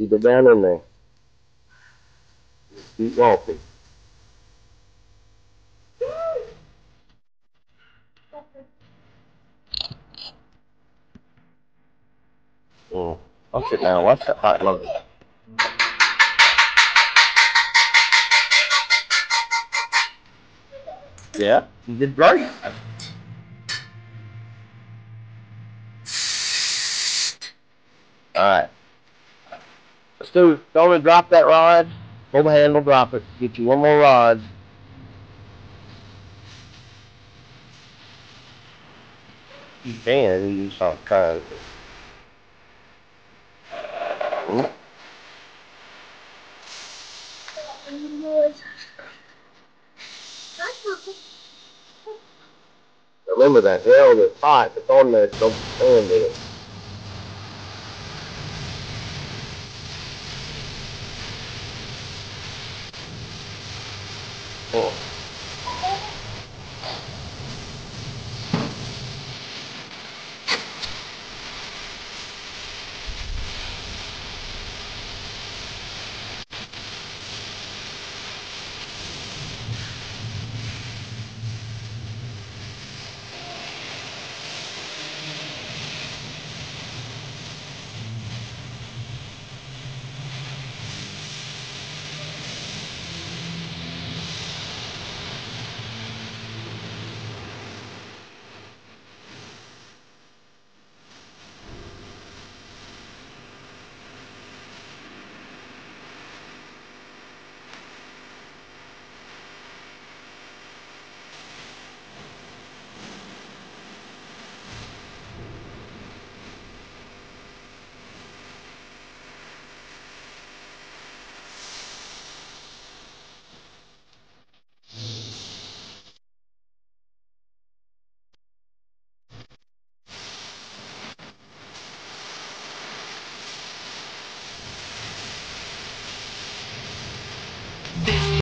Keep it down in there. Keep walking. Mm. I'll sit down. Watch that hot load. Yeah, you did great. Alright. Let's do, go and drop that rod. Pull the handle, drop it. Get you one more rod. You can, you just not trying to. Mm. Remember that hell that's hot that's on there, don't stand in it. 哦。